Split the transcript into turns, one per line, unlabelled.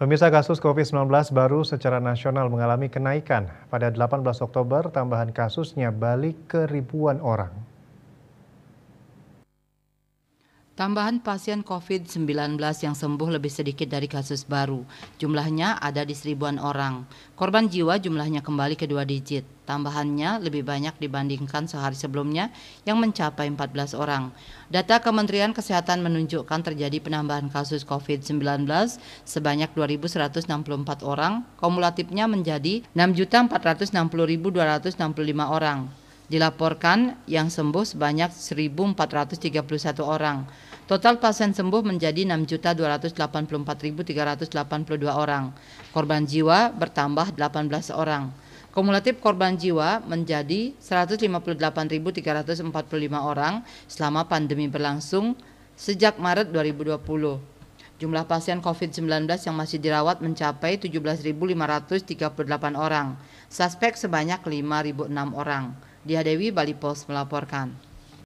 Pemirsa kasus COVID-19 baru secara nasional mengalami kenaikan. Pada 18 Oktober, tambahan kasusnya balik ke ribuan orang.
Tambahan pasien COVID-19 yang sembuh lebih sedikit dari kasus baru. Jumlahnya ada di seribuan orang. Korban jiwa jumlahnya kembali ke dua digit. Tambahannya lebih banyak dibandingkan sehari sebelumnya yang mencapai 14 orang. Data Kementerian Kesehatan menunjukkan terjadi penambahan kasus COVID-19 sebanyak 2.164 orang. Kumulatifnya menjadi 6.460.265 orang. Dilaporkan yang sembuh sebanyak 1.431 orang. Total pasien sembuh menjadi 6.284.382 orang. Korban jiwa bertambah 18 orang. Kumulatif korban jiwa menjadi 158.345 orang selama pandemi berlangsung sejak Maret 2020. Jumlah pasien COVID-19 yang masih dirawat mencapai 17.538 orang. Suspek sebanyak 5.006 orang. Dia Dewi Bali Post melaporkan.